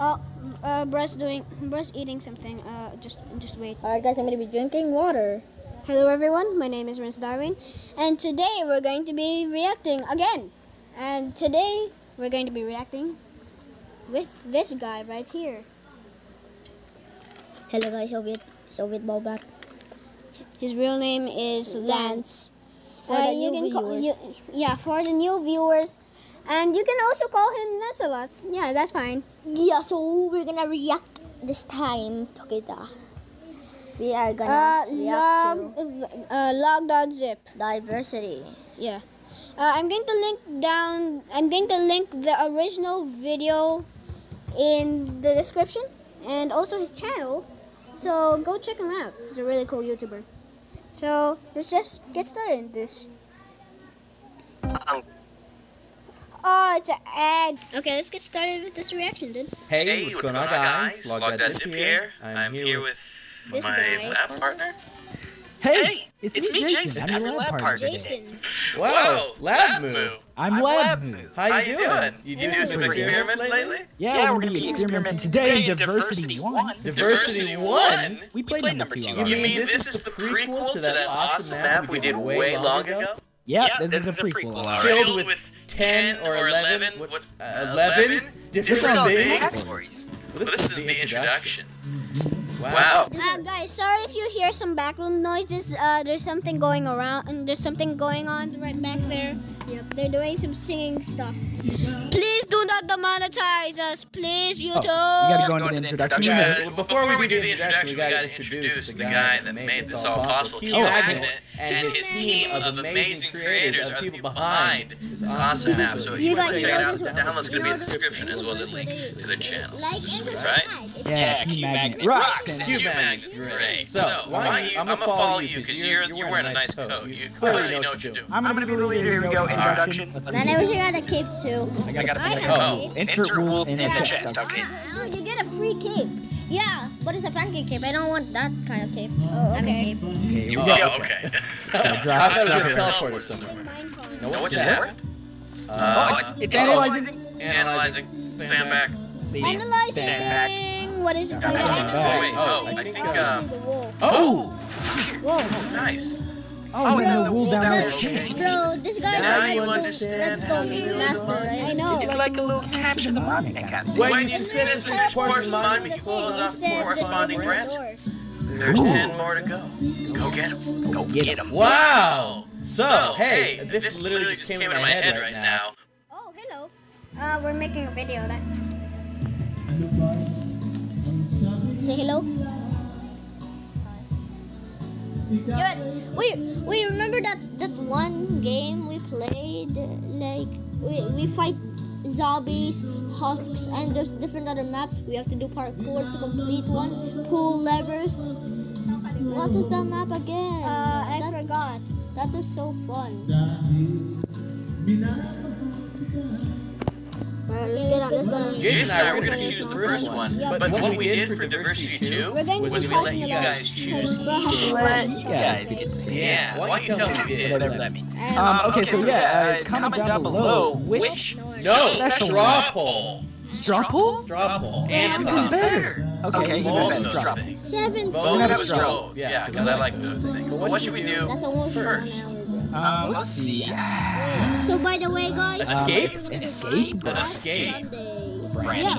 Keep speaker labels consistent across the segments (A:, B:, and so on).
A: Oh, uh, Bruce doing, Bruce eating something. Uh, just, just wait.
B: Alright guys, I'm gonna be drinking water.
A: Hello everyone, my name is Renz Darwin, and today we're going to be reacting again. And today we're going to be reacting with this guy right here.
B: Hello guys, Soviet Soviet ball back.
A: His real name is Lance.
B: For
A: Uh,
B: the
A: you
B: new
A: can call, you,
B: viewers.
A: yeah, for the new viewers, and you can also call him Lancelot. Yeah, that's fine.
B: Yeah, so we're gonna react this time together. We are
A: Uh,
B: gonna react
A: log, uh, log.zip.
B: to diversity.
A: Yeah. Uh, I'm going to link down. I'm going to link the original video in the description and also his channel. So go check him out. He's a really cool YouTuber. So let's just get started in this. Oh, it's an ad. Okay, let's get started with this reaction, dude.
C: Hey, what's, going on, guys?
D: Log
C: Log
D: that zip here. I'm here with
A: This
D: my
A: guy.
D: lab partner.
E: Hey, hey
D: it's me, Jason.
E: I'm your lab partner.
A: Jason.
C: Wow,
D: Whoa,
C: lab move.
E: I'm lab move.
C: How you
D: How you
C: doing?
D: doing?
C: You
D: You
C: doing
D: do some experiments lately?
E: Yeah, we're gonna be experimenting today in Diversity 1.
C: Diversity one.
E: We played number 2
D: You mean this is the prequel to that awesome map we did way long ago?
E: Yeah, this, is a prequel. alright.
C: Filled with 10 or 11, what, uh, 11 different
E: Different
C: things?
D: stories.
C: Well,
D: Well, this is the introduction.
C: Wow.
D: Wow.
A: Uh, guys, sorry if you hear some background noises. Uh, there's something going around, and there's something going on right back there. Yep, they're doing some singing stuff. Please do not demonetize us, please, YouTube.
E: Oh, you gotta go into the introduction.
C: Well,
D: before, we do the introduction, we gotta introduce the guy that made this all possible, Q oh, Magnet, and his team of amazing creators are the people behind this awesome map. So if you
A: You
D: want to check it out,
A: this-
D: down let's gonna be in the description as well as a link to the channel.
A: Like and
D: Right?
E: Yeah, Q Magnet rocks.
D: Rocks,
E: and-
D: Q Magnet's great.
C: So,
D: So,
C: why
D: why you,
C: you-
D: I'm
C: I'ma follow
D: follow
C: you
D: you
C: 'cause
D: because
C: you're-
D: you're,
C: you're
D: you're
C: wearing
D: wearing a nice coat. You
C: clearly
D: clearly know what you're doing.
E: I'm gonna be the leader. Here we go. Introduction. Let's
A: I
E: do
A: wish. I got a cape too.
E: I gotta
A: I
E: put
A: have
C: Oh.
A: a cape.
E: Insert rule in the chest. Okay.
A: Oh, you get a free cape. Yeah, but it's a pancake cape. I don't want that kind of cape. Oh, okay.
E: Okay, here we
D: Oh,
E: go.
D: okay.
C: I
E: drop
C: thought it
E: drop
C: was
E: it.
C: a teleporter somewhere.
D: Know
C: No,
D: what just happened?
C: Uh,
D: Oh, it's,
E: It's
D: it's
E: analyzing.
D: Analyzing. Stand back.
E: Ladies,
A: Analyzing.
E: stand
A: What is it?
E: Stand back.
D: Oh, wait. Oh,
C: I
D: I
C: think,
D: think,
C: uh,
D: um,
A: The wall.
C: Oh!
A: Whoa.
D: nice.
E: Oh, and the wool down there.
D: Okay.
A: Bro, this guy's
D: Now
A: a
D: you
A: redstone,
D: understand how
A: redstone
D: you
A: master, right? I know.
E: It's like a little capture the moment.
C: When,
D: When
C: you
D: you
C: said
D: said
C: the
D: which portion
C: mine,
D: mine, you close off
A: Instead, just
D: corresponding
A: open the
D: grants.
A: door.
D: There's ten more to go. Go get them. Go
E: get 'em.
C: Wow! So,
D: So,
C: hey,
D: hey,
C: this, literally just came into my head right now.
A: Oh, hello. Uh, we're making a video. That. Say hello. Yes. We we remember that that one game we played. Like we we fight zombies, husks, and there's different other maps. We have to do parkour to complete one. Pull levers. What was that map again? Uh, I forgot. That was so fun. Alright, let's get on. Let's get on.
D: Jason and I were gonna choose the first one,
A: Yeah,
D: but what we did for Diversity 2
A: We're going to
D: was we let you guys choose
A: Bro, how
D: each.
A: to
E: Let you guys get the
D: Yeah, why don't you tell me what you did?
E: Whatever that means. Um, okay, so yeah, uh, comment down below which
C: No,
E: Special
C: straw poll.
E: straw pool?
C: Straw poll.
D: And
E: Even better. Okay, even
D: both
E: better. Straw
D: those things.
A: Seven.
D: Both
E: We're gonna
D: of
E: have straw.
D: yeah, because I like those things. But what should we do
A: That's a one
D: first?
E: Um, let's see.
A: So by the way, guys,
C: Escape?
A: we're gonna
E: Escape?
D: Escape.
A: Sunday.
E: Branch.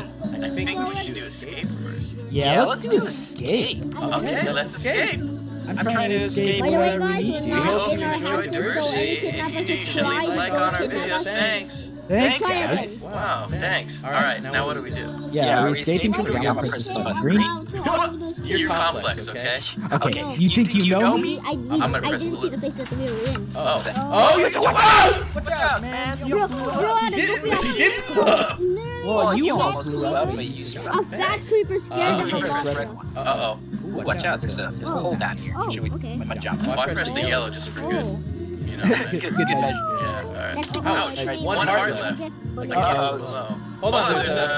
D: I think we should do escape first.
E: Yeah, let's do escape.
D: Okay, let's escape.
E: I'm trying to escape
A: By the way,
E: whatever
A: guys,
E: we
A: we're
E: need to.
D: We
A: not in our houses, so any
D: diversity.
A: kidnappers who
D: should
A: try
D: leave
A: to
D: a like
A: go
D: on our
A: kidnap
D: videos.
A: us.
D: Thanks.
E: Thanks,
A: Try again.
E: guys.
D: Wow, thanks. All right, now what do we do?
E: Yeah, are we escaping?
A: Why
E: Because we
A: don't
E: got
A: you
E: press
A: just
E: this
A: say
E: button.
A: out
E: Green?
A: loud to all of those
D: You're complex, okay?
E: Okay,
A: No.
E: you think you know me?
A: I, we,
D: I'm gonna
A: I
D: press
A: didn't see
D: blue.
A: the place that we were in.
D: Oh,
C: Oh, you oh!
E: Watch out, man.
A: Bro, bro, I had a goofy
C: didn't blow.
A: Literally,
E: Well, you almost blew up, but you
A: A fat creeper scared
C: Oh,
A: the hell out of me.
D: uh-oh.
E: Watch out, there's a hole down here.
A: Oh,
E: Should we my jump?
D: Well, I pressed the yellow just for good.
A: Oh,
D: You
E: good, good measure.
D: yeah, all right.
A: that's the
D: Ouch,
A: goal. I mean,
D: one heart
A: we
D: left. Like, uh,
E: Uh,
C: Hold on,
D: there's
C: there's
D: a,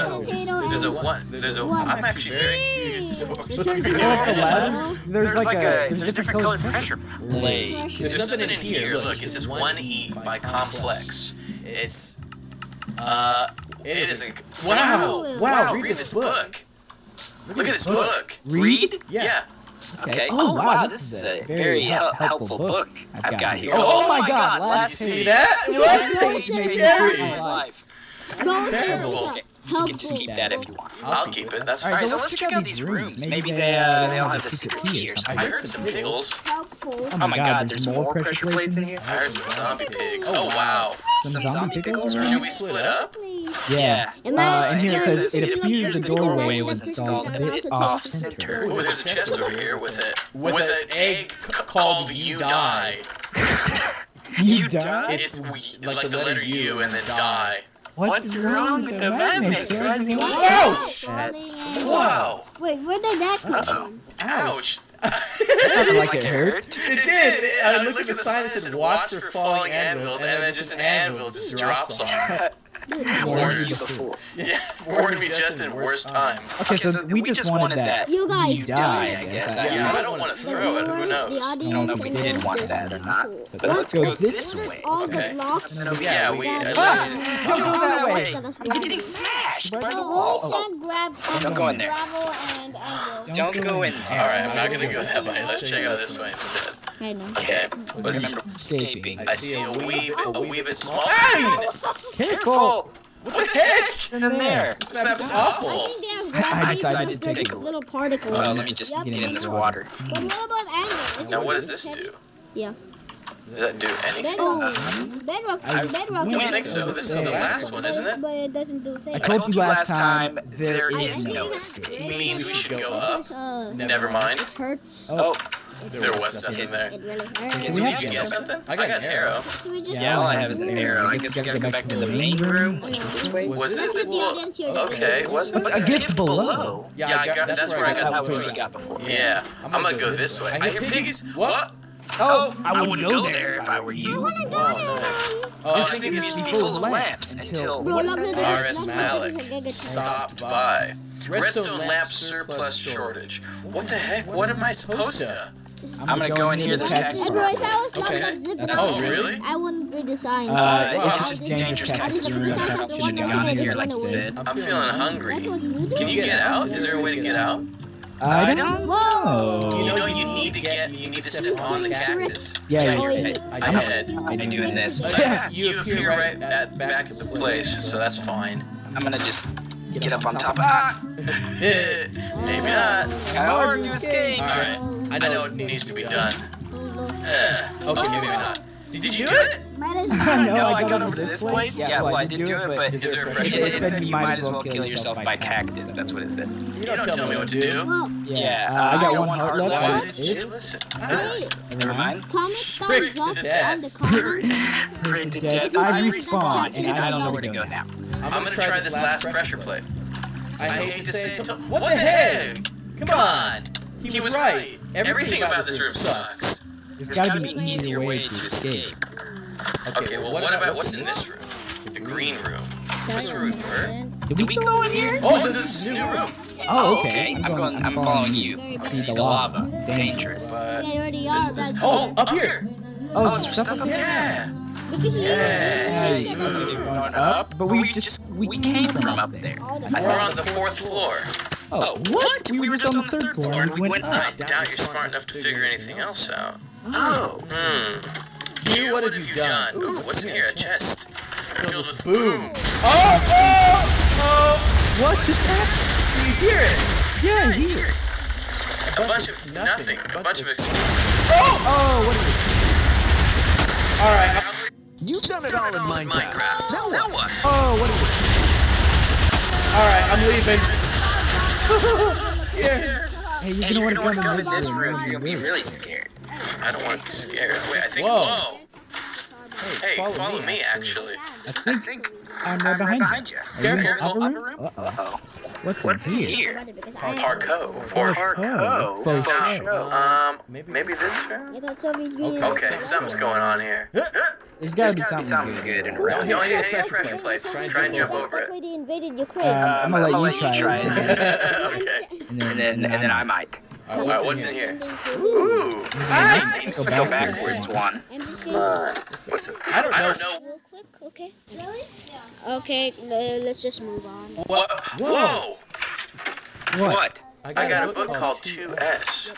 C: a...
D: There's a one, there's a,
A: What?
D: I'm actually very confused as to what we're
A: Return
D: supposed to
A: to
D: be
A: the
D: doing.
A: lab.
E: There's like a there's different colored pressure. Play.
D: There's something in here, look, it says 1E by Complex. It's, uh, It is a
C: Wow,
A: Wow,
C: wow, read this book.
D: Look at this book.
E: Read?
C: Yeah.
D: Yeah.
E: Okay.
F: Oh,
E: Oh,
F: wow,
E: wow,
F: this
E: this
F: is
E: is
F: a
E: a
F: very
E: very
F: hel-
E: hel-
F: helpful
E: helpful
F: book
E: book
F: I've
E: I've
F: got
E: got
F: here.
E: here.
C: Oh
E: Oh
F: my
E: my
F: God,
E: god,
F: last
E: last
C: See
E: page.
C: that?
E: Life.
D: Terrible.
E: You can just keep that if you want.
D: I'll keep it. That's fine.
F: right,
E: Alright, so let's check out these rooms. Maybe they uh, they all have a secret key or
D: I heard some pickles.
A: helpful.
E: Oh my god, there's more pressure plates in here.
D: I heard some zombie pigs. Oh wow.
F: Some zombie pickles
D: Should
F: around?
D: we split up?
A: Please.
F: Yeah.
A: Am
F: Uh, and here it says,
A: this
F: it
A: is-
F: appears the doorway was installed a bit off center.
D: Oh, there's a chest over here with it.
C: With
D: With
C: an
D: an egg c- called You Die.
F: You
E: died?
F: died?
D: It's we, like the letter U and then die.
F: What's wrong with the madness?
C: Ouch!
A: Falling and-
D: Wow.
A: Wait, where did that come
E: Uh-oh.
A: from?
D: Ouch.
F: Sounded like it hurt.
C: It did. I looked at the sign and said, "Watch for falling anvils," and then just an anvil just drops on. it.
E: Warned you before.
D: Yeah, warned me just in worst time.
F: Okay, so we just wanted that.
A: You guys
F: You die, I guess.
E: Yeah,
D: Yeah,
F: I-
D: I don't want to throw it. Who knows?
A: the audience,
E: I don't know if we did want
A: just
E: that or not.
A: cool.
E: But
A: Once
F: let's go
A: we
F: this
A: ordered
F: way.
A: All
D: Okay.
A: the.
D: Yeah, we.
A: Yeah.
D: I eliminated-
F: Don't go that way.
E: I'm getting smashed by the wall.
A: only sand grab and
E: Don't go in there.
A: gravel and anvil.
E: Don't go in there.
D: right, I'm not gonna go that way. Let's check out this way instead.
A: I know.
D: Okay. Let's.
E: Remember escaping.
D: I see a wee, a wee bit small. Hey!
F: Careful!
D: What the heck?
E: And then there.
D: This map is awful.
A: think
F: I decided to
A: they're
F: take a
A: little particles.
E: Well, let me just
A: Yep,
E: get in this water.
A: But what about anvil?
D: Now, what does this do?
A: Yeah.
D: Does that do anything?
A: Bedrock. Bedrock.
F: I
A: bedrock.
F: don't
D: think so. This is the last one, isn't it?
A: But it doesn't do
F: I told you last time there
A: I- I
F: is
A: think
F: no escape.
A: gravity
D: Means we should go up.
A: uh,
D: Never mind.
A: It hurts.
F: Oh,
D: There was stuff in there.
A: It really
D: Okay,
A: hurts.
D: so
F: we
D: you get something? I got an arrow.
A: So
E: Yeah, all I have is an arrow. I
F: guess
E: guess
F: we
E: we
F: gotta
E: gotta
F: go
E: go back to the main room, which is this way.
D: Was
A: Look
D: it?
A: the
D: Well, okay, wasn't
F: What's
D: it?
F: a gift below?
D: Yeah, I got. That's where I got.
E: That was
D: the
E: what we got before.
D: Yeah, I'm gonna go this way. I hear piggies. What?
F: Oh, oh,
E: I wouldn't go there if I were you.
A: I wanna go there.
D: Oh,
E: This thing
D: think
E: used to be full of lamps until
A: Roll up
D: R.S. Malik stopped by. Redstone lamp surplus shortage. What the heck? What am I supposed to?
E: I'm gonna go in here. There's cactus.
A: Hey, bro, if I was locked
D: Okay.
A: up zip
F: That's
D: Oh, really?
A: I wouldn't redesign.
F: Uh,
A: so
F: it's
A: I'll
F: just
A: just-
F: dangerous cactus
A: just
F: room.
A: redesign the
F: probably shouldn't have gone in here like you said.
D: I'm feeling hungry.
A: That's what you do.
D: Can you get out? Is there a way to get out?
F: I don't know.
D: You know you need to get. You need to step on the cactus.
F: Yeah,
E: Yeah,
F: you're
E: you're
F: right.
E: right.
D: I did.
E: I'm doing this.
F: Yeah.
D: You appear right at the back at the place, so that's fine.
E: I'm gonna just get up on top. Ah!
D: Maybe not.
E: Hard to escape.
D: All right. I know it needs to be done. Uh, okay, maybe not. Did you do it?
A: Might as
F: No,
A: well.
E: I got over to this place. Yeah, well, I did do it, but
D: Is there a pressure?
E: it said you might as well kill yourself by cactus. That's what it says.
D: You don't tell me what to do.
A: Well,
F: Yeah,
E: Yeah,
F: uh, I got one heart
D: Why
F: left.
D: did
F: It-
D: listen?
E: Never mind.
A: comment thumbs up
D: to death.
A: on the comments.
E: Printed
F: death.
E: death.
F: I
E: I
F: respawn,
E: respawn,
F: and
E: and
F: I
E: I don't know where to go now.
D: I'm gonna try this last pressure plate.
C: I hate to say it.
D: to-
C: What the heck? Come on.
D: He was right. Everything about this room sucks.
F: There's gotta be an easier way to escape.
D: Okay, well, what about what's in this room? The green room. This room work?
F: Did we go in here?
D: Oh, this is a new room.
F: Oh, oh,
E: Okay,
F: okay.
E: I'm going. I'm following you.
A: Very
E: I see the lava. Dangerous.
D: But
A: Yeah, you already are.
D: this oh, up here.
F: Oh,
E: Oh,
F: is
E: is
F: there
E: there
F: stuff
E: stuff
F: up
E: up
F: there?
D: Yeah.
A: because
D: Yes.
F: Nice.
E: Up,
F: But we just we came from up there.
A: all the
D: We're on the fourth floor.
F: Oh, what? We were just on the third floor and we went
D: I
F: up.
D: doubt you're smart enough to figure anything else out.
E: Oh.
D: Hmm. Q, what have you done? Ooh, what's in here? A chest filled with boom.
C: Oh, oh,
F: What just happened?
C: oh! You hear it?
F: Yeah, I hear it.
D: A bunch of nothing. A bunch of explosions.
F: Oh, Oh, what is it?
C: All right.
G: You've done it all in Minecraft.
D: Minecraft.
G: Now
D: Now
G: what?
D: what?
F: Oh, what is it?
C: All right. I'm leaving. Scared.
F: Hey, you're
E: Hey,
F: gonna
E: you're
F: want
E: gonna
F: to come in this room.
E: You're gonna be really scared.
D: I don't want to be scared. Wait, I think.
C: Whoa.
D: Whoa. Hey, follow, me, actually.
F: I
E: I
F: think
E: think
F: I'm right
E: I'm right
F: behind you.
E: behind you.
F: You in
D: Careful.
F: upper room? Uh-oh.
E: Uh-oh.
F: What's,
E: What's
F: in
E: in
F: here?
E: here?
A: because I
D: Parko.
F: For
D: For
F: oh, faux
D: Now,
F: show.
D: um, maybe this room?
A: I thought Soviet Union.
D: Okay, something's going on here.
F: There's gotta
E: There's
F: be
E: gotta be
F: something
E: something
F: good.
E: good and
D: Don't
E: around.
D: hit any pressure plates. Try and jump over
A: That's
D: it.
A: why they invaded Ukraine.
F: Um, I'm gonna let you try it.
D: okay.
F: And
E: And then, and then I might.
D: Alright, what's in here?
A: Ooh.
D: Ooh.
E: Let's go backwards one.
A: I'm just gonna
D: What's it?
C: I don't
D: I
C: know.
D: don't know.
A: real quick. Okay. Okay. Really? Yeah. Okay, let's just move on.
D: What? Whoa!
E: What?
D: I got a book called 2S.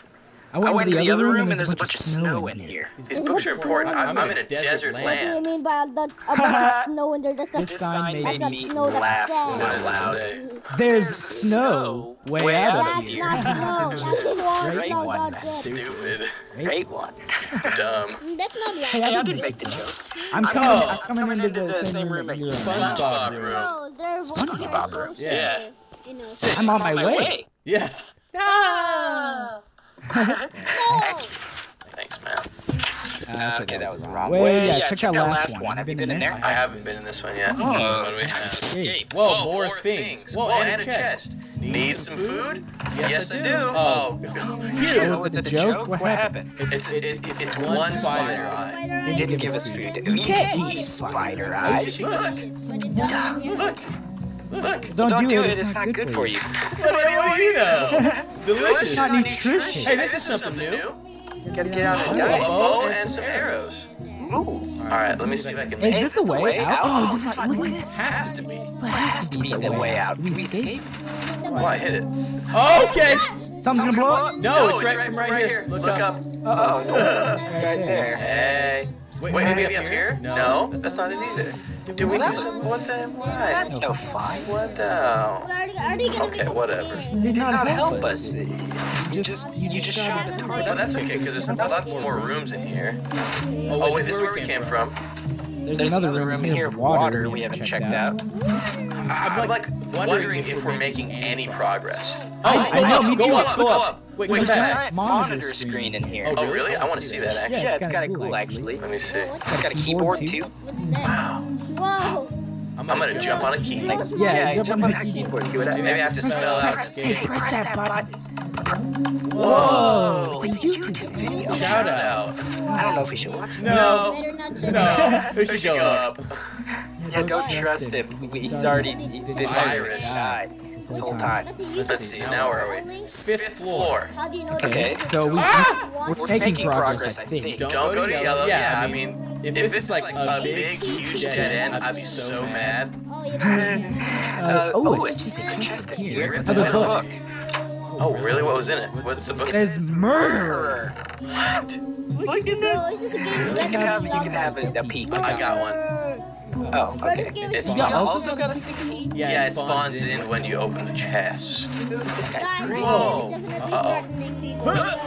F: I
E: I
F: went, to the other room and there's a bunch of
E: snow in here.
D: These books are important. I'm, I'm in a desert land.
A: What do you mean by that? A bunch of snow and there? That's not
F: This sign made
A: not
E: me
A: snow,
E: laugh
A: sand.
D: What does it
E: loud.
D: say?
F: There's snow way out of
A: That's
F: here.
A: not snow. That's water.
E: Great
A: No,
E: one.
A: that's.
D: Stupid.
E: Great one.
D: Dumb.
A: That's not
F: Hey,
A: right.
F: I
E: I
F: didn't
E: didn't make the joke.
F: I'm coming,
D: Oh.
F: I'm coming into the same room that you're.
D: SpongeBob room.
E: SpongeBob room.
D: Yeah.
F: I'm on my way.
C: Yeah.
D: Thanks, man.
E: Uh, okay, that was the wrong
F: Way,
E: way.
F: yeah, check out last one.
E: Have you been in there?
D: I haven't been in this one yet.
E: Oh.
D: What do we have?
E: Escape.
C: Whoa,
D: Whoa,
C: more, things.
D: Whoa,
C: Whoa,
D: and a chest. Need some food? Yes, I do.
C: Oh,
D: you.
E: Oh, was it a
F: joke?
E: joke?
F: What
E: What happened?
D: It's it, it, it's one spider eye.
E: They didn't give us food. You can't eat spider eyes.
D: Look,
A: But it doesn't here.
D: look, look.
F: Don't,
E: Don't
F: do
E: do
F: it.
E: it. It's not good for you.
D: What do you know? Delicious.
F: It's not nutritious.
C: Hey, this is something new.
E: You gotta get out of
D: Oh,
E: the
D: a
E: diet.
D: bow and some arrows.
E: Ooh.
D: All right, let me see if I can
F: Hey, is this the way out?
E: Oh, oh,
F: this is
E: look
F: look
E: at
F: at
E: this.
F: this.
D: Has to be.
E: It has to be the way out. We escape.
D: Oh, I hit it.
C: Oh, okay.
F: Something's gonna blow up.
C: No, it's right from right here. Look up.
E: Oh, no, right there.
D: Hey. Wait, maybe up here? No, that's not it either. Did we do some? What the? Why?
E: That's no fun.
D: What the?
A: Already, already
D: Okay, whatever.
A: scared.
F: Did
E: Not help us. You just, you just shot the target.
D: No, that's okay, because there's lots more rooms in here. Oh, wait, this is where we came from.
F: There's, another room in here
E: of
F: of
E: water we haven't checked out.
D: I'm like wondering if we're making any progress.
C: Oh,
F: I know, me
C: go
F: too.
C: up, go up. Wait,
E: There's
C: come
E: a giant
F: Monitor
E: monitor screen in here.
D: Oh, really? I want to see that, actually.
E: Yeah,
F: it's
E: it's kind
F: kinda cool,
E: cool actually.
D: Let me see.
E: It's got a keyboard too.
A: What's that? Whoa.
C: I'm
D: I'm gonna jump on a key.
E: Like,
A: Those
E: yeah,
F: jump
E: jump
F: on
E: on
F: the
E: that keyboard. See what
D: Maybe I have to spell out
E: Press,
D: escape.
E: press that button.
F: Whoa!
E: It's a YouTube video.
D: Shout out.
E: I don't know if we should watch it.
C: No.
A: Better
C: No. We
D: We
C: should
D: should
C: go
D: go
C: up.
D: up.
E: Yeah, don't trust him. He's already he's been
D: Virus.
E: Died this whole time.
A: That's
D: Let's see, now where are we? Fifth floor.
A: How do you know
E: Okay,
A: that?
E: so
F: So we,
A: One-
F: we're making progress, I think.
D: Don't go to yellow. Yeah, I mean,
C: if
D: if this is like a big, huge dead end, I'd be so mad.
A: Oh,
E: Uh, oh, it's just a chest in here.
F: Another book.
D: Oh, really? What was in it? What's the book?
F: It says murderer.
D: What?
E: Look at this.
A: is this a game?
E: You can have you can have a, a peek.
D: I got one.
E: Oh, okay.
D: It's
A: is
E: You
D: spawned.
E: also got a 16.
D: Yeah, it spawns in when you open the chest.
E: This guy's
A: Guys,
E: crazy.
D: Whoa.
A: this is definitely
D: Uh-oh.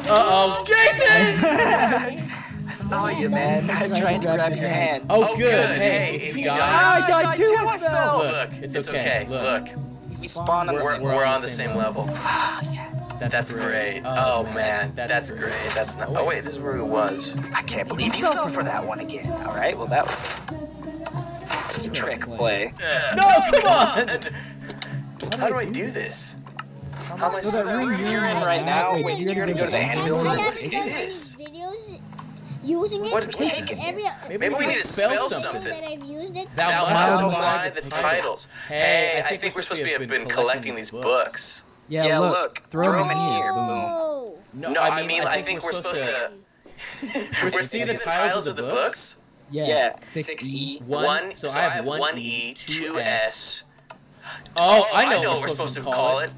C: Uh-oh. Jason!
E: I saw you, man. I tried to grab your hand.
C: Oh,
D: Oh,
C: good. Hey,
D: if
C: if
D: you
C: you
D: die,
C: die,
F: I died too, I fell.
D: look, it's okay. Look,
E: We spawned on the
D: we're, we're on the same level.
E: Ah, yes.
D: That's great. Oh man, that's great. That's not. Oh wait, this is where it was.
E: I can't believe you fell for that one again. All right, well that was, that was a trick play.
C: No, come on!
D: How do I do this? How am I
F: So that room
E: You're in right now.
F: Wait,
E: Wait,
F: you're
E: you're
F: gonna
E: gonna go to the
F: go to
E: anvil. And
A: have
E: look
D: this.
A: using it.
D: What-
A: It's
E: take it.
A: every,
D: Maybe we need to spell something.
A: that I've used it.
C: Thou
D: Thou
C: must
D: must
C: apply
D: apply the titles. Hey, I think we're supposed to have been collecting these books.
F: Yeah,
E: Yeah,
F: look.
E: look.
F: Throw
E: Throw
F: them
E: them in here. Boom.
D: No, I mean, I think we're supposed to. We're seeing the titles of the books.
F: Yeah.
E: Yeah,
F: 6E.
E: 6E.
D: One, so I have one E, two S.
C: Oh, I know, oh,
D: what we're supposed to call it.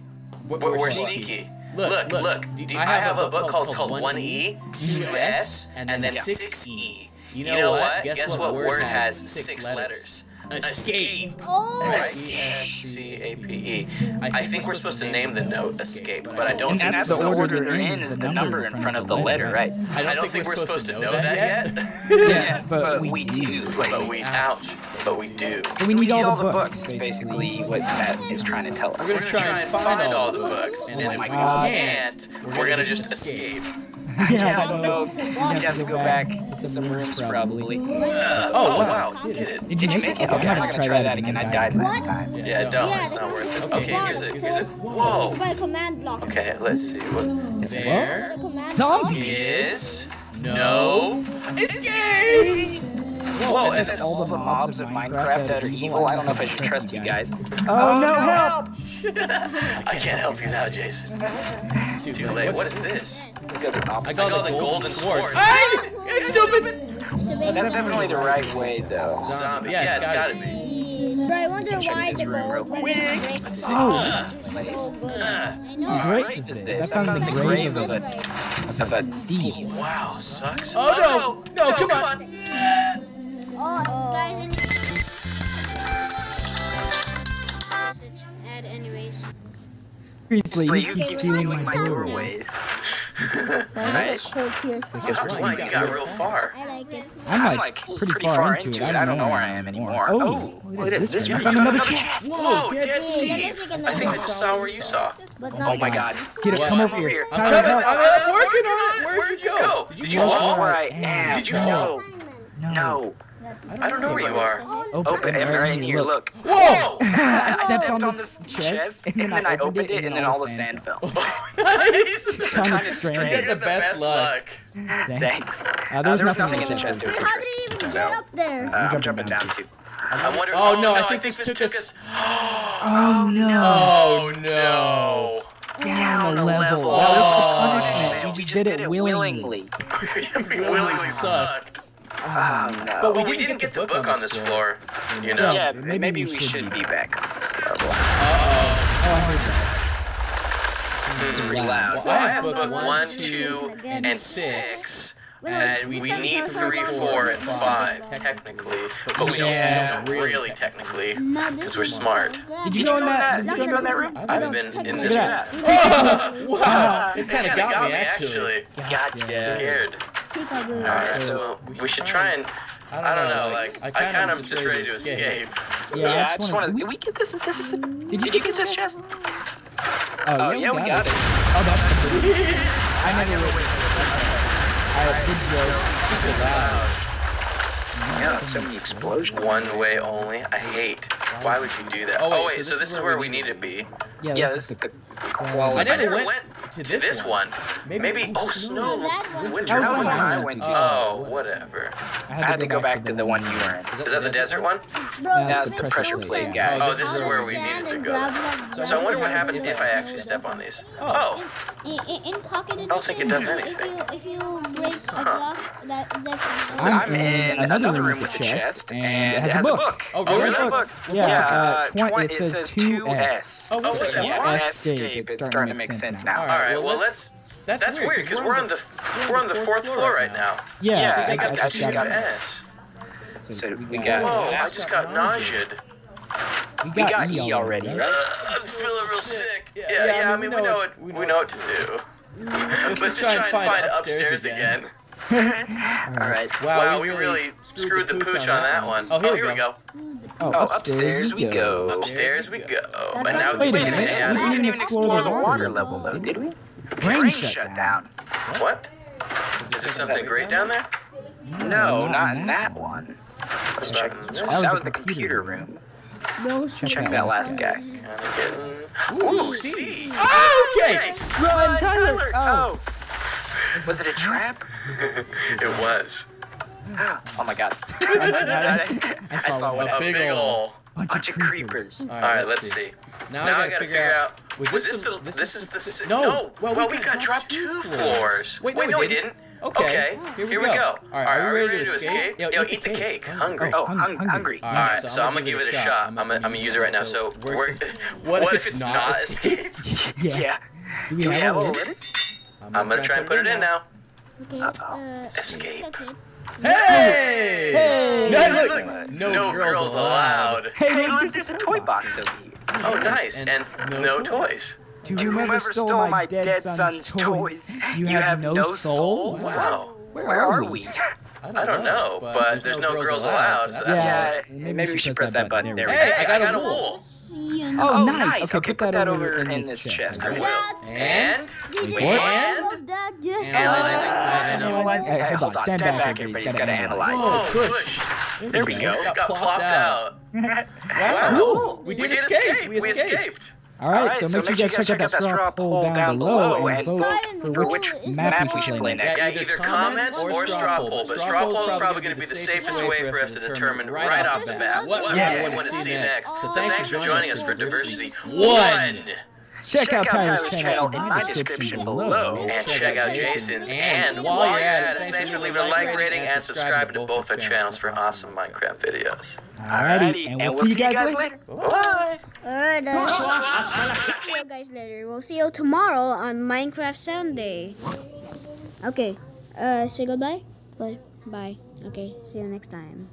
D: We're, we're
C: sneaky.
D: sneaky. Look, look. do- I have a book called it's called One E, Two S, and then Six E. You know what? Guess what word has six letters? Escape.
A: Oh.
D: S-C-A-P-E. I think we're supposed to name the note Escape, but I don't
E: And
D: think
E: that's
F: the
E: the
F: order
E: order
F: they're
E: they're in is the number in front of the letter, right?
D: I don't think we're supposed to know that yet.
F: Yeah, but, we, do.
D: But we, ouch, but we do.
F: So we need all,
E: the
F: the
E: books, basically, what that is trying to tell us.
C: We're
D: We're gonna try and find all the books, oh and if we can't, we're gonna just escape.
F: Yeah,
E: Yeah,
F: no.
E: so you'd have to go back to some rooms probably.
D: Uh, oh wow, you did it.
F: Did you,
E: Did you make it? Okay, I'm not gonna try that again. I died last time.
D: Yeah, don't.
A: Yeah,
D: it's not worth it. Okay, here's it. Here's it.
A: course.
D: Whoa.
A: Command block.
D: Okay, let's see. What
C: There
A: The command
F: Zombie.
D: is
C: no
D: escape? Whoa,
E: Is
D: is
E: it all the mobs of Minecraft that are evil? I don't know if I should trust you guys.
F: Oh, no, help!
D: I can't help you now, Jason. It's too late. What is this?
E: Look the mobs.
D: I got the golden sword.
C: Hey! It's stupid!
A: So
E: That's definitely the right way, though.
D: Zombie. Yeah, it's gotta be.
A: So I wonder why
E: this
A: the
E: room real
A: gold when
E: quick. Let's see.
F: Oh.
E: This place.
A: so good. I know.
F: How
E: Great
F: great
E: is
F: is
E: this?
F: this?
E: I
F: I
E: found
F: found
E: the
F: the
E: grave
F: grave
E: of
F: of
E: a of a Steve.
D: Oh, wow, sucks.
C: Oh, no. Oh, no, come on.
A: Oh,
B: Guys, I anyways.
F: Seriously,
E: Seriously,
F: you
E: you
F: keep
E: keep
F: stealing
E: stealing
F: my
E: my
F: doorway.
E: doorways.
A: Right?
E: Right?
D: Guess we're like, you got real far.
A: I like it.
F: I'm
E: I'm
F: like
E: like
F: pretty far into it. I don't know where I am anymore. Oh, oh,
E: look at this. This
F: I found another chest.
D: Whoa, dead
A: Hey,
D: Steve.
A: that
D: I think I
A: another
D: just saw where you saw.
A: but
E: Oh my god.
F: Get it, come over here.
D: I'm coming. I'm, I'm working on it. Where'd you go? Did you
E: You fall
D: fall?
E: where I am.
D: Did you fall?
F: No.
E: No.
D: I don't know where you are.
E: Open it right in here. Look.
D: Whoa!
E: I
F: stepped
E: stepped
F: on
E: on
F: this
E: this
F: chest,
E: chest,
F: and then
E: and then
F: I
E: I
F: opened
E: opened
F: it,
E: it, and then all the sand fell.
D: nice.
F: Kind
E: Kinda
F: of
D: You
F: strange.
D: got the best luck.
E: Thanks.
F: Uh,
E: Uh,
F: there was
E: there was
F: nothing
E: nothing in the chest. It
A: How did he even
E: So,
A: get up there?
E: Uh, I'm jumping down too.
D: I wonder.
C: Oh,
D: Oh
C: no,
D: no,
C: I
D: I
C: think
D: think
C: this
D: this
C: took
D: took
C: us-
D: us
F: Oh no.
D: Oh no!
F: Down a level.
D: Oh.
F: That was the punishment. We just did it willingly.
D: we willingly sucked.
E: Oh no.
D: But we oh, didn't get the book on this floor. You know.
E: Yeah,
F: Maybe
E: maybe,
F: we
E: we
F: should
E: should be back on this level.
C: Uh-oh.
F: Oh, I heard that.
E: It's pretty loud.
D: Well, I have book one, two, and six. And we need three, four, and five, technically. But we don't,
E: Yeah.
D: we don't really technically, because we're smart.
F: Did you go in that?
E: Did
F: Did
E: you go in that room?
D: I haven't been in this room.
C: Wow. It
D: It
C: kind of got, me, actually.
E: Got Gotcha.
D: Scared.
A: Peekaboo.
D: Alright, so we should try and, I don't know, like, I kind of am just ready to escape.
E: Yeah, I just
F: wanna-
E: want. Did we get this? This is. A, did you get this chest?
F: Oh, oh, yeah, we got it. Oh, that's the pretty. I never wrote I did joke.
C: Super loud.
E: Yeah, so many explosions.
D: One way only. I hate. Why would you do that?
C: Oh,
D: Oh
C: wait,
D: wait, so this is where we need to be.
F: Yeah,
E: Yeah,
F: this
E: this
F: is
E: is the
C: I never,
D: I never
C: went,
D: went
C: to
D: To
C: this,
D: this one. Maybe. Oh, snow.
A: that.
D: Winter.
F: That was
E: the
F: the
E: one
F: one
E: I
F: I
E: went
F: went
E: to.
F: to.
D: Oh, whatever.
E: I had to go back to the one you were in.
D: Is that the desert one?
A: Bro,
F: Yeah,
E: That's the pressure plate
A: oh,
E: guy.
D: Oh, this is where we
A: sand
D: needed to go. So I wonder what happens if I actually step on these. Oh,
A: In, in, in Pocket Edition,
D: don't think it does
A: if
D: anything.
A: you if you break a block, that that's.
F: I'm
E: I'm in another room with a chest, and it has a book.
C: Oh,
D: Oh,
C: really?
D: really?
E: book.
F: Yeah,
E: Yeah,
F: uh,
E: uh,
F: twen-
E: twen-
F: it says 2S.
C: Oh,
D: Oh,
C: wait,
D: wait,
C: that
E: yeah,
C: one?
E: escape. It's starting to make sense now.
C: All
D: all
C: right,
D: right.
C: well,
D: Well,
C: let's-
D: let's. That's weird because we're on the we're on the fourth floor right now.
F: Yeah,
E: Yeah,
F: I,
E: I
F: I,
E: got-
F: just
E: I just
F: got,
E: got.
D: S.
E: So we got.
D: Whoa! I just got nauseated.
F: We
E: We got E already,
F: right?
E: right?
D: I'm feeling real sick. Yeah,
C: Yeah,
D: yeah.
C: I
D: I
C: mean,
D: mean, we know what we know what to do. Let's just try and find upstairs again.
E: All right.
D: Wow, we really screwed the pooch on that one.
C: Oh, here, oh,
D: here we go.
F: Oh,
E: Oh, upstairs we go.
D: Upstairs we go. And now
F: Wait a
D: we can
F: minute,
D: yeah.
F: we didn't even explore the water
E: level though, did we?
F: Brain
E: Brain
F: shut
E: shut
F: down.
E: down.
D: What? Is there something great down there?
E: No, not in that one. Let's check. That was the computer room.
A: Bro,
E: Check that last guy.
D: Kinda. Ooh, see.
C: Oh, okay.
F: Run, Tyler!
E: Oh. oh. Was it a trap?
D: It was
E: Oh my god.
F: I,
E: I saw
F: one.
D: a big ol'.
E: Bunch of creepers.
D: All right, let's see.
C: Now,
D: Now
C: I
D: I
C: gotta,
D: gotta
C: figure out.
D: Was this the? This is the.
C: si-
D: si-
C: No.
D: No.
C: Well,
D: Well,
C: we
D: we
C: got
D: got dropped two floors.
C: Wait,
D: Wait,
C: no,
D: no,
C: we
D: we
C: didn't.
D: didn't.
C: Okay,
D: Okay.
C: here we
D: Here we
C: go.
D: go.
C: All right, are we ready to escape?
D: escape?
C: Yo,
D: Yo,
C: eat
D: eat
C: the
D: the
C: cake.
D: cake.
C: Hungry.
D: Hungry.
E: Oh,
F: hung-
E: hung-
F: hungry.
E: hungry.
C: All
D: All right, so I'm gonna give it a shot. I'm gonna, I'm gonna use it right now. So,
C: we're-
D: we're,
C: what
D: what
C: if
D: if
C: it's
D: it's
C: not
D: not
C: escape?
D: escape?
F: Yeah.
E: Yeah.
F: Do we have
E: have
F: a
E: a limit?
D: I'm gonna try and put it in now.
A: Okay, uh,
D: Escape.
A: That's it.
C: Hey!
F: Hey!
C: No, look,
D: look,
C: no,
D: no
C: girls,
D: girls
C: allowed.
D: allowed.
E: Hey, look, there's a toy box over here.
D: Oh, nice.
C: And
D: And
C: no
D: no
C: toys.
D: toys.
F: To
E: To
F: whomever stole my dead son's toys, you have no soul?
D: Wow.
F: Where
E: Where
F: are
E: are
F: we?
E: we?
D: I don't know, but there's no girls allowed. So
C: so
D: that's
E: Yeah,
F: Maybe
E: maybe
F: we
E: we
F: should
E: should
F: press
E: press
F: that
E: that button.
F: button.
E: There we
C: Hey,
E: go.
C: I got a
D: got a
C: wool.
D: Wool.
A: See you
F: Oh,
E: Oh,
F: nice.
E: nice.
F: Okay, put that over in this chest.
D: I will.
C: And
A: Did
D: What?
A: it
D: And?
A: all that just
C: Analyzing.
E: Analyzing.
F: Hey,
E: Hey,
F: hold
E: hold
F: on,
E: on.
F: stand
E: Stand
F: back,
E: back.
F: everybody's
E: Everybody's
F: gotta
E: got to
F: analyze.
E: analyze.
D: Whoa, oh, push.
E: There we go.
D: Got
C: Plopped
D: plopped out.
C: Wow.
D: Wow.
C: We did escape. We escaped.
F: All right. so, so, make sure you guys check, out that straw poll down, down below and vote for which map we should play next.
D: Yeah, either comments or straw poll, but straw poll is probably going to be the safest way for us to determine right off the bat what we want to see next. So thanks for joining us for Diversity
C: 1.
D: Check,
F: check out Tyler's, Tyler's channel, channel in my
E: description below.
D: And check out Jason's. And, and while you're at it, thanks, thanks for leaving a like rating and subscribing to both our channels for awesome Minecraft videos.
F: Alrighty, and we'll, we'll see you guys, guys later. later.
D: Bye.
A: Alright, uh, see you guys later. We'll see you tomorrow on Minecraft Sunday. Okay, uh, say goodbye. Bye. Bye. Okay, see you next time.